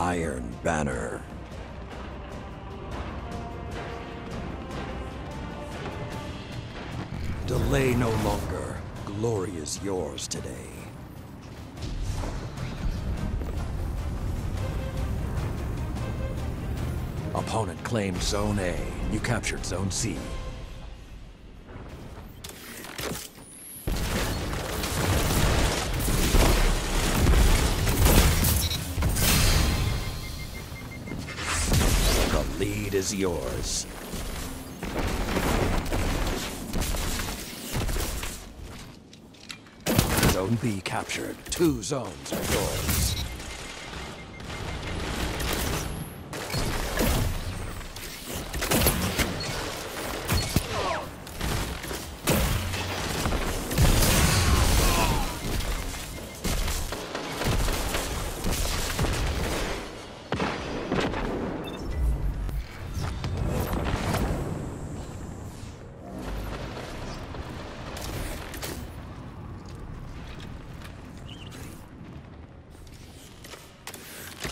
Iron Banner. Delay no longer. Glory is yours today. Opponent claimed Zone A. You captured Zone C. lead is yours. Zone B captured. Two zones are yours.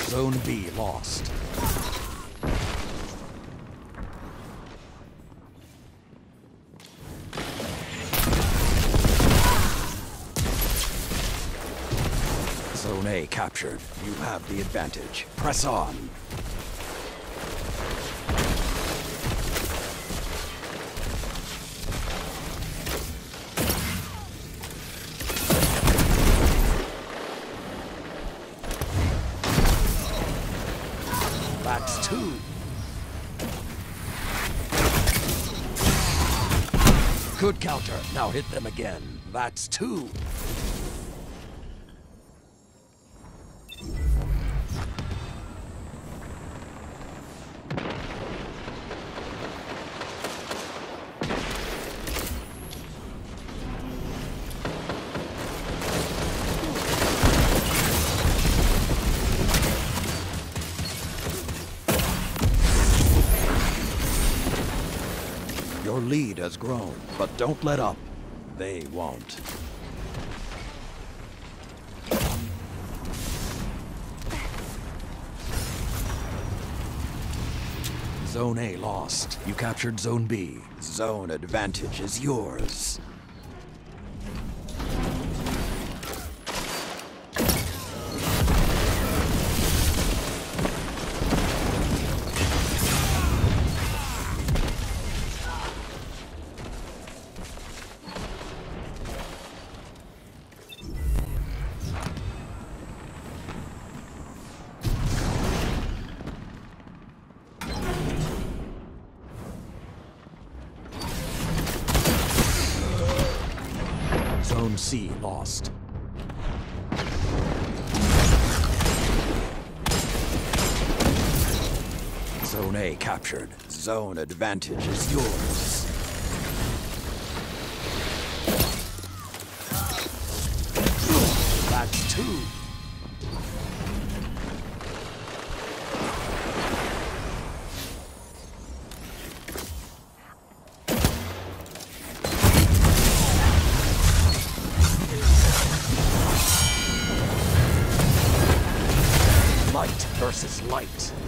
Zone B lost. Zone A captured. You have the advantage. Press on. Good counter. Now hit them again. That's two. Your lead has grown, but don't let up. They won't. Zone A lost. You captured Zone B. Zone advantage is yours. Zone C lost. Zone A captured. Zone advantage is yours. That's two. It's light.